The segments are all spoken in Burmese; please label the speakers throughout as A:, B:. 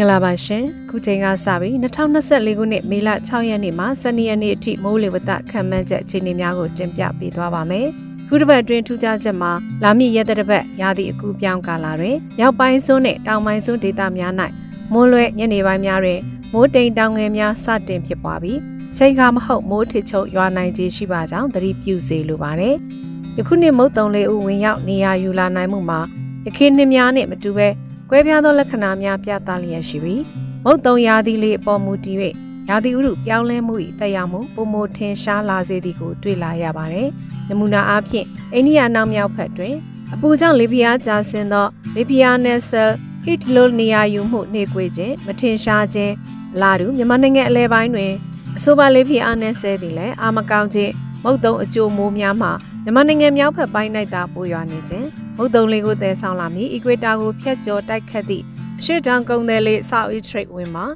A: င်္ဂလာပါရှင်ခုချိန်ကစပြီး2024ခုနှစ်မေလ6ရက်နေ့မှ12ရက်နေ့အထိမိုးလေဝသခန့်မှန်းချက်အခြေအနေများကိုတင်ပြပေးသွားပါမယ်ခုတစ်ပတ်အတွင်းထူးခြားချက်မှာလာမည့်ရက်တစ်ပတ်ရာသီအကူပြောင်းကာလတွင်မြောက်ပိုင်းစွန်းနဲ့တောင်ပိုင်းစွန်းဒေသများ၌မိုးလွဲညနေပိုင်းများတွင်မိုးတိမ်တောင်ငယ်များစတင်ဖြစ်ပွားပြီးချိန်ခါမဟုတ်မိုးထစ်ချုပ်ရွာနိုင်ခြင်းရှိပါကြောင်းသတိပြုစေလိုပါတယ်ယခုနှစ်မုတ်တုံလေးဦးဝင်ရောက်နေရာယူလာနိုင်မှုမှာယခေနှစ်များနဲ့မတူဘဲ ကွဲပြားသောလက္ခဏာများပြသလျက်ရှိပြီးမုတ်တုံရာသီလေးအပေါ်မူတည်၍ရာသီဥတုပြောင်းလဲမှု၏တက်ရောက်မှုပုံမထင်ရှားလာစေသည်ကိုတွေ့လာရပါတယ်။နမူနာအားဖြင့်အိန္ဒိယနောက်မြောက်ဘက်တွင်အပူကြောင့်လေပြားကျဆင်းသောလေပြားနယ်ဆယ်ဟစ်လိုနေရာယူမှုနှေကွေခြင်းမထင်ရှားခြင်းအလားတူမြန်မာနိုင်ငံအလဲပိုင်းတွင်အဆိုပါလေပြားနယ်ဆယ်သည်လည်းအာမကောင်းခြင်း မုတ်တုံအကျိုးမိုးများမှာမြန်မာနိုင်ငံမြောက်ဘက်ပိုင်း၌သာပိုရွာနေခြင်းမုတ်တုံလေးကိုတည်ဆောင်လာပြီးအီကွေတာကိုဖြတ်ကျော်တိုက်ခတ်သည့်အရှိတောင်ကုန်းသည်လေး South East Trade ဝင်မှာ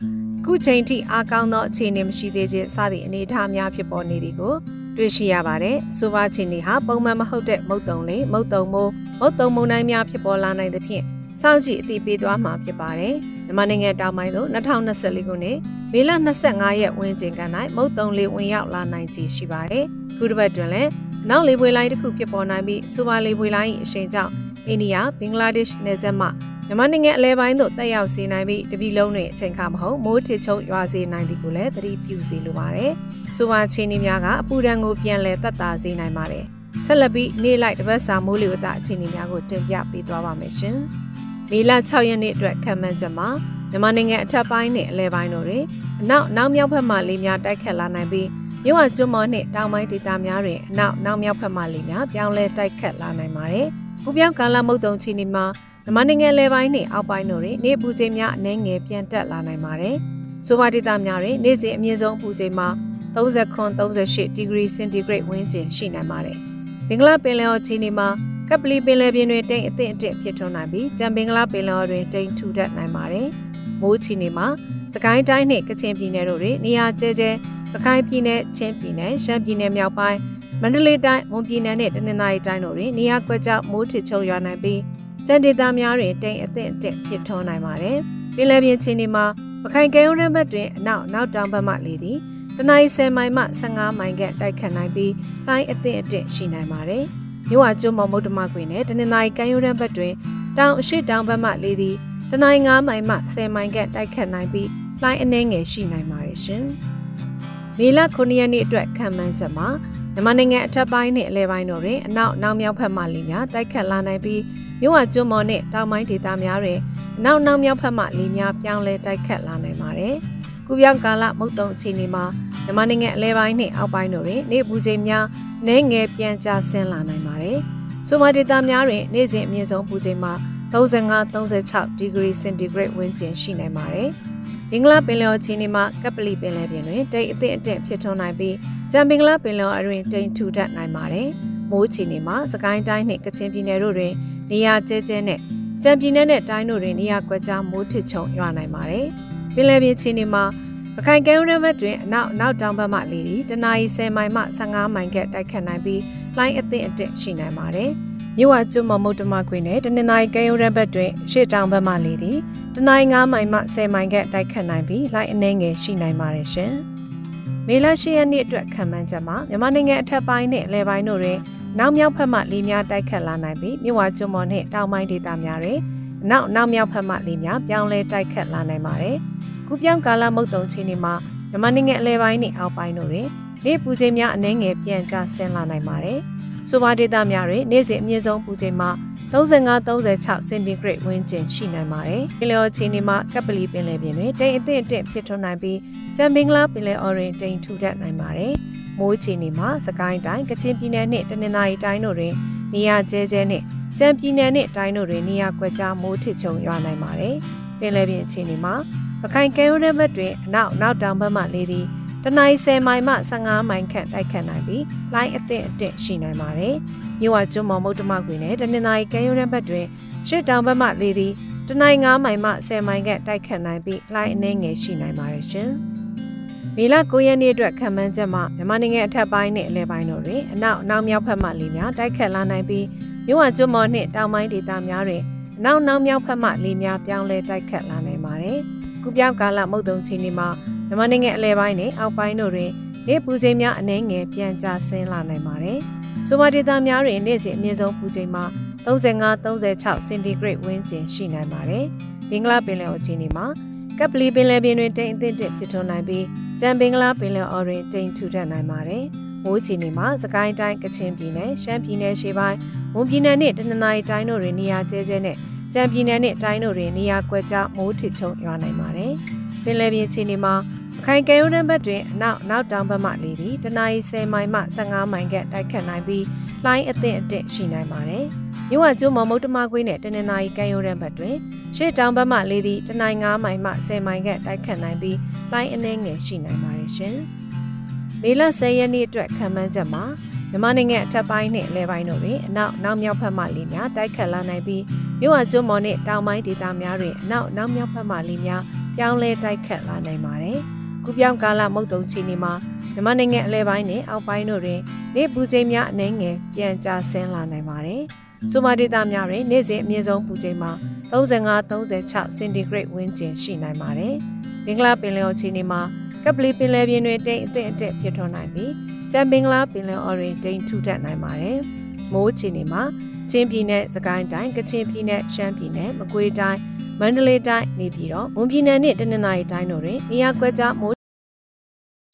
A: ခုချိန်ထိအားကောင်းသောအခြေအနေမရှိသေးခြင်းစသည့်အနေအထားများဖြစ်ပေါ်နေသည်ကိုတွေ့ရှိရပါတယ်။ဆိုပါချင်းဒီဟာပုံမှန်မဟုတ်တဲ့မုတ်တုံလေးမုတ်တုံမိုးမုတ်တုံမုန်တိုင်းများဖြစ်ပေါ်လာနိုင်သဖြင့်စောင့်ကြည့်အသိပေးသွားမှာဖြစ်ပါတယ်။မြန်မာနိုင်ငံတောင်ပိုင်းသို့2024ခုနှစ်မေလ25ရက်ဝန်းကျင်က၌မုတ်တုံလေးဝင်ရောက်လာနိုင်ခြေရှိပါတယ်။ ခုတစ်ပတ်တွင်လည်းနောက်လေပွေလိုင်းတစ်ခုဖြစ်ပေါ်နိုင်ပြီးဆိုပါလေပွေလိုင်း၏အရှိန်ကြောင့်အိန္ဒိယဘင်္ဂလားဒေ့ရှ်နယ်စပ်မှမြန်မာနိုင်ငံအလဲပိုင်းသို့တက်ရောက်စေနိုင်ပြီးတပြည်လုံးတွင်အချိန်ခါမဟုတ်မိုးထစ်ချုံရွာစေနိုင်သည်ကိုလည်းသတိပြုစေလိုပါတယ်။ဆိုပါချင်းတွေများကအပူဒဏ်ကိုပြန်လည်သက်သာစေနိုင်ပါတယ်။ဆက်လက်ပြီးနေ့လိုက်တပတ်စာမိုးလေဝသအခြေအနေများကိုတင်ပြပေးသွားပါမယ်ရှင်။မေလ6ရက်နေ့အတွက်ခံမှန်းချက်မှာမြန်မာနိုင်ငံအထက်ပိုင်းနဲ့အလဲပိုင်းတို့တွင်အနောက်နောက်မြောက်ဘက်မှလေများတိုက်ခတ်လာနိုင်ပြီး မြဝကျွန်းမော်နှင့်တောင်ပိုင်းဒေသများတွင်အနောက်နောက်မြောက်ဘက်မှလေများပြောင်းလဲတိုက်ခတ်လာနိုင်ပါတယ်။ကုပြောင်းကာလမုတ်တုံချီနေမှာမြန်မာနိုင်ငံလယ်ပိုင်းနှင့်အောက်ပိုင်းတို့တွင်နေပူချိန်များအနည်းငယ်ပြန်တက်လာနိုင်ပါတယ်။ဆိုပါဒေသများတွင်နေ့စဉ်အမြင့်ဆုံးပူချိန်မှာ39-38ဒီဂရီစင်တီဂရိတ်ဝန်းကျင်ရှိနိုင်ပါတယ်။ဘင်္ဂလားပင်လယ်အော်ချီနေမှာကပလီပင်လယ်ပြင်တွင်တိမ်အသင့်အတင့်ဖြစ်ထွန်းနိုင်ပြီးကြံဘင်္ဂလားပင်လယ်အော်တွင်တိမ်ထူထပ်နိုင်ပါတယ်။မိုးချီနေမှာစကိုင်းတိုင်းနှင့်ကချင်ပြည်နယ်တို့တွင်နေရာကျဲကျဲ ရခိုင်ပြည်နယ်ချင်းပြည်နယ်ရှမ်းပြည်နယ်မြောက်ပိုင်းမန္တလေးတိုင်းမွန်ပြည်နယ်နဲ့တနင်္သာရီတိုင်းတို့တွင်နေရာကွက်ကျမိုးထစ်ချုံရွာနိုင်ပြီးကျန်ဒေသများတွင်တိမ်အသင့်အတင့်ဖြစ်ထွန်းနိုင်ပါတယ်။ပြည်လယ်ပြင်ချင်းဒီမှာပခိုင်ကဲရုံးရဘက်တွင်အနောက်နောက်တောင်ဘက်မှလေသည်တနအီ10မိုင်မှ15မိုင်ခန့်တိုက်ခတ်နိုင်ပြီးလှိုင်းအသင့်အတင့်ရှိနိုင်ပါတယ်။မြို့ဝကျွန်းမော်မုတ်တမကွေနဲ့တနင်္သာရီကမ်းရိုးတန်းဘက်တွင်တောင်အရှိတောင်ဘက်မှလေသည်တနင်္ဂနွေ9မိုင်မှ10မိုင်ခန့်တိုက်ခတ်နိုင်ပြီးလှိုင်းအနှဲငယ်ရှိနိုင်ပါတယ်ရှင်။ မေလ9ရက်နေ့အတွက်ခံမှန်းချက်မှာမြန်မာနိုင်ငံအထက်ပိုင်းနဲ့အလဲပိုင်းတို့တွင်အနောက်နောက်မြောက်ဘက်မှလေများတိုက်ခတ်လာနိုင်ပြီးမြို့ဝကျွန်းမော်နဲ့တောင်ပိုင်းဒေသများတွင်အနောက်နောက်မြောက်ဘက်မှလေများပြောင်းလဲတိုက်ခတ်လာနိုင်ပါတယ်။ကုပြောင်းကာလမုတ်တုံအခြေအနေမှာမြန်မာနိုင်ငံအလဲပိုင်းနဲ့အောက်ပိုင်းတို့တွင်နေပူချိန်များနည်းငယ်ပြန်ကျဆင်းလာနိုင်ပါတယ်။ဆိုမာဒေသများတွင်နေ့စဉ်အမြင့်ဆုံးပူချိန်မှာ 35-36ဒီဂရီစင်တီဂရိတ်ဝန်းကျင်ရှိနိုင်ပါတယ်။ဘင်္ဂလားပင်လယ်ချီနေမှာကပလီပင်လယ်ပြင်တွင်တိတ်အသင့်အတင့်ဖြစ်ထွန်းနိုင်ပြီးကြံဘင်္ဂလားပင်လယ်အတွင်တိမ်ထူထပ်နိုင်ပါတယ်။မိုးချီနေမှာစကိုင်းတိုင်းနှင့်ကချင်ပြည်နယ်တို့တွင်နေရာကျဲကျဲနဲ့ကြံပြည်နယ်နဲ့တိုင်းတို့တွင်နေရာကွက်ကြားမိုးထစ်ချုံရွာနိုင်ပါတယ်။ပင်လယ်ပြင်ချီနေမှာပခိုင်ကဲရဘတ်တွင်အနောက်နောက်တောင်ဘက်မှလေသည်တနအီ10မိုင်မှ15မိုင်ခန့်တိုက်ခတ်နိုင်ပြီးလှိုင်းအသင့်အတင့်ရှိနိုင်ပါတယ်။ မြို့ဝကျွမမုတ်တမခွေနဲ့တနင်္သာရီကဲရုံးရက်ဘက်တွင်ရှေ့တောင်ဘက်မှလေသည်တနိုင်9မိုင်မှ10မိုင်ခန့်တိုက်ခတ်နိုင်ပြီးလိုက်အနှဲငယ်ရှိနိုင်ပါတယ်ရှင်။မေလ10ရက်နေ့အတွက်ခံမှန်းချက်မှာမြန်မာနိုင်ငံအထက်ပိုင်းနဲ့အလဲပိုင်းတို့တွင်နောက်မြောက်ဘက်မှလေများတိုက်ခတ်လာနိုင်ပြီးမြို့ဝကျွမနှင့်တောင်ပိုင်းဒေသများတွင်နောက်နောက်မြောက်ဘက်မှလေများပြောင်းလဲတိုက်ခတ်လာနိုင်ပါတယ်။ကုပြောင်းကာလမုတ်တုံချင်းတွေမှာမြန်မာနိုင်ငံအလဲပိုင်းနဲ့အောက်ပိုင်းတို့တွင်နေပူချိန်များအနှဲငယ်ပြန်ကျဆင်းလာနိုင်ပါတယ်။ ဆိုပါဒေသများတွင်နေ့စဉ်အမြင့်ဆုံးပူချိန်မှာ35-36စင်တီဂရိတ်ဝန်းကျင်ရှိနိုင်ပါတယ်။ပင်လယ်အော်ချီနေမှာကပ်ပလီပင်လယ်ပြင်တွင်တိမ်အသင့်အင့်ဖြစ်ထွန်းနိုင်ပြီးကြံဘင်္ဂလားပင်လယ်အော်တွင်တိမ်ထူထပ်နိုင်ပါတယ်။မိုးချီနေမှာစကိုင်းတိုင်းကချင်ပြည်နယ်နှင့်တနင်္သာရီတိုင်းတို့တွင်နေရာကျဲကျဲနှင့်ကြံပြည်နယ်နှင့်တိုင်းတို့တွင်နေရာကွက်ကြားမိုးထစ်ချုံရွာနိုင်ပါတယ်။ပင်လယ်ပြင်အခြေအနေမှာပခိုင်ကဲရိုးတဲ့ဘက်တွင်အနောက်နောက်တောင်ဘက်မှလေသည် တနင်္လာ10မိုင်မှ15မိုင်ခန့်တိုက်ခတ်နိုင်ပြီးလိုင်းအသင့်အင့်ရှိနိုင်ပါတယ်။မြို့ဝကျွန်းမော်မုတ်တမကွေနဲ့တနင်္လာရီကမ်းရိုးတန်းဘက်တွင်ရှစ်တောင်ဘက်မှလေသည်တနင်္လာ9မိုင်မှ10မိုင်ခန့်တိုက်ခတ်နိုင်ပြီးလိုင်းအနှဲငယ်ရှိနိုင်ပါတယ်ရှင်။မေလ9ရက်နေ့အတွက်ခံမှန်းချက်မှာမြန်မာနိုင်ငံအထက်ပိုင်းနဲ့အလဲပိုင်းတို့တွင်အနောက်အနောက်မြောက်ဘက်မှလေများတိုက်ခတ်လာနိုင်ပြီးမြို့ဝကျွန်းမော်နှင့်တောင်ပိုင်းဒေသများတွင်အနောက်နောက်မြောက်ဘက်မှလေများပြောင်းလဲတိုက်ခတ်လာနိုင်ပါတယ်။ကုပြောင်းကာလမုတ်တုံချိန်တွေမှာ မြန်မာနိုင်ငံအလဲပိုင်းနဲ့အောက်ပိုင်းတို့တွင်နေပူချိန်များအနှဲငယ်ပြန်ကျဆင်းလာနိုင်ပါတယ်။ဆိုမာဒေတာများတွင်နေ့စဉ်အမြင့်ဆုံးပူချိန်မှာ35-36စင်တီဂရိတ်ဝန်းကျင်ရှိနိုင်ပါတယ်။ဘင်္ဂလားပင်လယ်အော်ချိန်တွေမှာကပ်ပလီပင်လယ်ပြင်တွင်တိမ်အသင့်တစ်ဖြစ်ထွန်းနိုင်ပြီးကြံဘင်္ဂလားပင်လယ်အော်တွင်တိမ်ထူထပ်နိုင်ပါတယ်။မိုးချီနေမှာစကိုင်းတိုင်းကချင်ပြည်နယ်ရှမ်းပြည်နယ်ရှေ့ပိုင်းမွန်ပြည်နယ်နဲ့တနင်္သာရီတိုင်းတို့တွင်နေရာကျဲကျဲနဲ့ကြံပြည်နယ်နဲ့တိုင်းတို့တွင်နေရာကွက်ကြားမိုးထစ်ချုံရွာနိုင်ပါတယ်။ ပင်လယ်ပြင်ခြေနေမှာအခိုင်ကဲရုံးတန်းဘက်တွင်အနောက်နောက်တောင်ဘက်မှလေသည်တနအီ10မိုင်မှ15မိုင်ခန့်တိုက်ခတ်နိုင်ပြီးလှိုင်းအသင့်အင့်ရှိနိုင်ပါတယ်။မြို့ဝကျွန်းမော်မုတ်တမကွေးနဲ့တနင်္သာရီကဲရုံးတန်းဘက်တွင်ရှေ့တောင်ဘက်မှလေသည်တနိုင်9မိုင်မှ10မိုင်ခန့်တိုက်ခတ်နိုင်ပြီးလှိုင်းအနှဲငယ်ရှိနိုင်ပါတယ်ရှင်။မေလ10ရက်နေ့အတွက်ခံမှန်းချက်မှာမြန်မာနိုင်ငံအထက်ပိုင်းနဲ့အလဲပိုင်းတို့တွင်အနောက်နောက်မြောက်ဘက်မှလေများတိုက်ခတ်လာနိုင်ပြီးမြို့ဝကျွန်းမော်နဲ့တောင်ပိုင်းဒေသများတွင်အနောက်နောက်မြောက်ဘက်မှလေများ ပြောင်းလဲတိုက်ခတ်လာနိုင်ပါတယ်။ကူပြောင်းကာလမုတ်တုံချီနေမှာမြန်မာနိုင်ငံအလဲပိုင်းနဲ့အောက်ပိုင်းတို့တွင်နေပူချိန်များအနှဲငယ်ပြန်ကျဆင်းလာနိုင်ပါတယ်။ဆိုမာဒေတာများတွင်နေ့စဉ်အမြင့်ဆုံးပူချိန်မှာ35-36စင်တီဂရိတ်ဝန်းကျင်ရှိနိုင်ပါတယ်။ဘင်္ဂလားပင်လယ်အော်ချီနေမှာကပလီပင်လယ်ပြင်တွင်တိမ်အသင့်အတက်ဖြစ်ထွန်းနိုင်ပြီးကျန်ဘင်္ဂလားပင်လယ်အော်တွင်တိမ်ထူထပ်နိုင်ပါတယ်။မိုးချီနေမှာ ချင်းပြည်နယ်၊စကိုင်းတိုင်း၊ကချင်ပြည်နယ်၊ရှမ်းပြည်နယ်၊မကွေးတိုင်းမန္တလေးတိုင်းနေပြည်တော်မွန်ပြည်နယ်နဲ့တနင်္သာရီတိုင်းတို့တွင်နေရာကွက်ကြားမိုး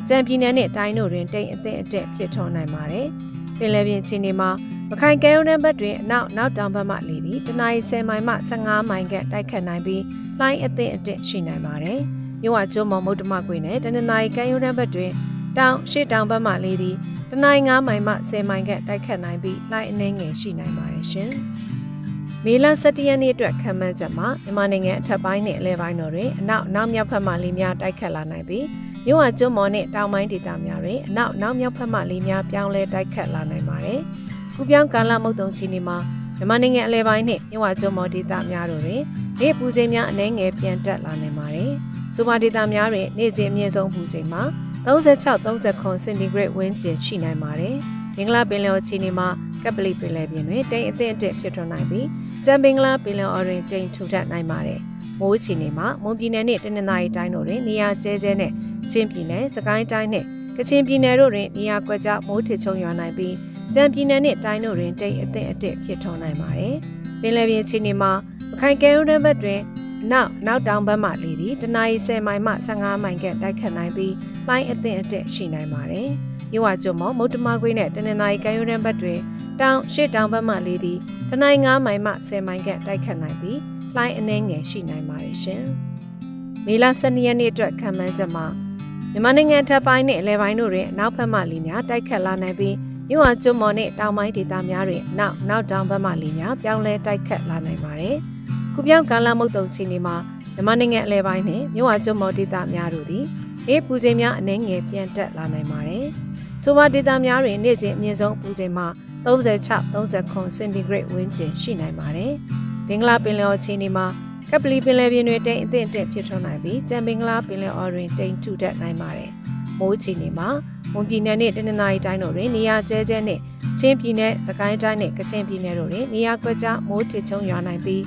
A: ကြံပြည်နယ်နဲ့တိုင်းတို့တွင်တိမ်အသင့်အတက်ဖြစ်ထွန်းနိုင်ပါတယ်။ပင်လယ်ပြင်ခြေနေမှာမခိုင်ကဲရုံးတန်းဘက်တွင်အနောက်နောက်တောင်ဘက်မှလေသည်တနအီ10မိုင်မှ15မိုင်ခန့်တိုက်ခတ်နိုင်ပြီးလှိုင်းအသင့်အတက်ရှိနိုင်ပါတယ်။မြို့ဝကျွန်းမော်မုတ်တမကွေနဲ့တနင်္သာရီကဲရုံးတန်းဘက်တွင်တောင်ရှေ့တောင်ဘက်မှလေသည် တနင်္ဂနွေ9မိုင်မှ10မိုင်ခန့်တိုက်ခတ်နိုင်ပြီးလှိုင်းအနှဲငယ်ရှိနိုင်ပါတယ်ရှင်။မေလ17ရက်နေ့အတွက်ခံမှန်းချက်မှာမြန်မာနိုင်ငံအထက်ပိုင်းနဲ့အလဲပိုင်းတို့တွင်အနောက်နောက်မြောက်ဘက်မှလေများတိုက်ခတ်လာနိုင်ပြီးမြို့ဝကျွန်းမော်နဲ့တောင်ပိုင်းဒေသများတွင်အနောက်နောက်မြောက်ဘက်မှလေများပြောင်းလဲတိုက်ခတ်လာနိုင်ပါတယ်။ကုပြောင်းကာလမုတ်တုံချီနေမှာမြန်မာနိုင်ငံအလဲပိုင်းနဲ့မြို့ဝကျွန်းမော်ဒေသများတို့တွင်နေပူချိန်များအနည်းငယ်ပြန်တက်လာနိုင်ပါတယ်။ဆိုပါဒေသများတွင်နေ့စဉ်အမြင့်ဆုံးပူချိန်မှာ 36-39စင်တီဂရိတ်ဝန်းကျင်ရှိနိုင်ပါတယ်။မင်္ဂလာပင်လယ်ချီနေမှာကပ်ပလီပင်လယ်ပြင်တွင်တိမ်အသင့်အတက်ဖြစ်ထွန်းနိုင်ပြီးကြံပင်္ဂလားပင်လယ်အော်တွင်တိမ်ထူထပ်နိုင်ပါတယ်။မိုးချီနေမှာမွန်ပြည်နယ်နဲ့တနင်္သာရီတိုင်းတို့တွင်နေရာကျဲကျဲနဲ့ချင်းပြည်နယ်၊စကိုင်းတိုင်းနဲ့ကချင်ပြည်နယ်တို့တွင်နေရာကွက်ကြားမိုးထစ်ချုံရွာနိုင်ပြီးကြံပြည်နယ်နဲ့တိုင်းတို့တွင်တိမ်အသင့်အတက်ဖြစ်ထွန်းနိုင်ပါတယ်။ပင်လယ်ပြင်ချီနေမှာပခိုင်ကဲရုံးတန်းဘက်တွင် နောက်နောက်တောင်ဘက်မှလေသည်တနအီ10မိုင်မှ15မိုင်ကတိုက်ခတ်နိုင်ပြီးလှိုင်းအသင့်အတက်ရှိနိုင်ပါတယ်။ရွာကျွန်းမမုတ်တမခွေးနဲ့တနင်္သာရီကမ်းရိုးတန်းဘက်တွင်တောင်ရှေ့တောင်ဘက်မှလေသည်တနိုင်9မိုင်မှ10မိုင်ခန့်တိုက်ခတ်နိုင်ပြီးလှိုင်းအနှဲငယ်ရှိနိုင်ပါတယ်ရှင်။မေလ12ရက်နေ့အတွက်ခံမှန်းချက်မှာမြန်မာနိုင်ငံထပ်ပိုင်းနဲ့အလဲပိုင်းတို့တွင်အနောက်ဘက်မှလေများတိုက်ခတ်လာနိုင်ပြီးမြို့ဟာကျွန်းမော်နဲ့တောင်ပိုင်းဒေသများတွင်နောက်နောက်တောင်ဘက်မှလေများပြောင်းလဲတိုက်ခတ်လာနိုင်ပါတယ်။ ကုပြောင်းကာလမုတ်တုံချီနေမှာမြန်မာနိုင်ငံအလဲပိုင်းနဲ့မြို့ဟာကျွန်းမော်ဒေသများတို့သည်အေးပူချိန်များအနှဲငယ်ပြန်တက်လာနိုင်ပါတယ်။ဆိုပါဒေသများတွင်နေ့စဉ်အမြင့်ဆုံးပူချိန်မှာ36-39စင်တီဂရိတ်ဝန်းကျင်ရှိနိုင်ပါတယ်။ဘင်္ဂလားပင်လယ်အော်ချင်းဒီမှာကပလီပင်လယ်ပြင်တွင်တိမ်အသင့်အင့်ဖြစ်ထွန်းနိုင်ပြီးကြံဘင်္ဂလားပင်လယ်အော်တွင်တိမ်ထူထပ်နိုင်ပါတယ်။မိုးချီနေမှာမွန်ပြည်နယ်နဲ့တနင်္သာရီတိုင်းတို့တွင်နေရာကျဲကျဲနဲ့ချင်းပြည်နယ်၊စကိုင်းတိုင်းနဲ့ကချင်ပြည်နယ်တို့တွင်နေရာကွက်ကြားမိုးထစ်ချုံရွာနိုင်ပြီး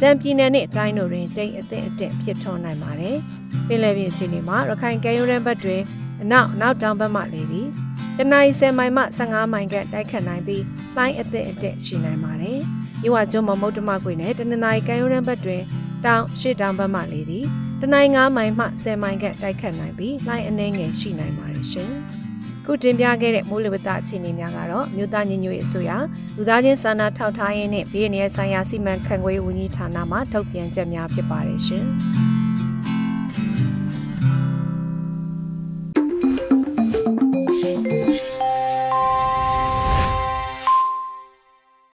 A: ကြံပြည်နယ်နဲ့တိုင်းတို့တွင်တိမ်အသင့်အင့်ဖြစ်ထွန်းနိုင်ပါတယ်။ပင်လယ်ပြင်အခြေအနေမှာရခိုင်ကမ်းရိုးတန်းဘက်တွင်အနောက်နောက်တောင်ဘက်မှလေသည်တနအီ10မိုင်မှ15မိုင်ခန့်တိုက်ခတ်နိုင်ပြီးလှိုင်းအသင့်အတက်ရှိနိုင်ပါတယ်။မြဝကျွန်းမမုတ်တမကွေနဲ့တနင်္သာရီကမ်းရိုးတန်းဘက်တွင်တောင်ရှေ့တောင်ဘက်မှလေသည်တနိုင်9မိုင်မှ10မိုင်ခန့်တိုက်ခတ်နိုင်ပြီးလှိုင်းအနှဲငယ်ရှိနိုင်ပါတယ်ရှင်။ ခုတင်ပြခဲ့တဲ့မိုးလေဝသအခြေအနေများကတော့မြို့သားညီညွတ်ရေးအစိုးရလူသားချင်းစာနာထောက်ထားရေးနဲ့ဘေးအန္တရာယ်ဆိုင်ရာစီမံခန့်ခွဲရေးဝန်ကြီးဌာနမှထုတ်ပြန်ချက်များဖြစ်ပါတယ်ရှင်။